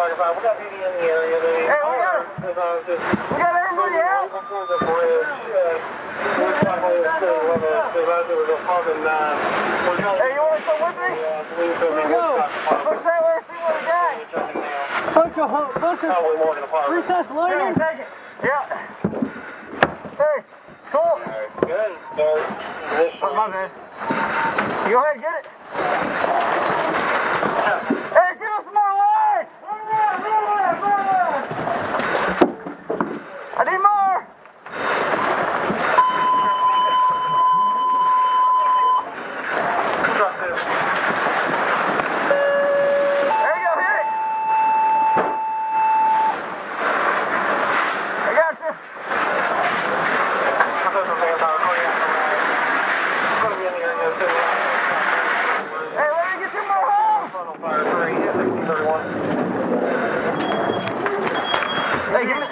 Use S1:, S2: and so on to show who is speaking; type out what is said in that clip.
S1: Seven five two wagon. We got BD in the area. They
S2: Hey, we got
S1: are- they just
S2: We got everybody out.
S1: Before the bridge, uh, we're probably still on the, the road that was a carbon nine.
S2: Hey, you want to come with me? Look that way, see what we got.
S3: Bunch of, bunch of
S1: Probably more than a part.
S3: recess lighting.
S2: Yeah. Hey, cool.
S1: Good. Start this
S2: Oh, my bad. You go ahead and get it. Hey, give us more light. More light, more light, more light. I need more.
S1: Drop this.
S2: There you go, hit it. I got you.
S1: I'm going to vampire. Oh, yeah. I'm going to be in the area too.
S2: Hey, let me get you more home.
S1: Funnel fire three, sixty thirty-one.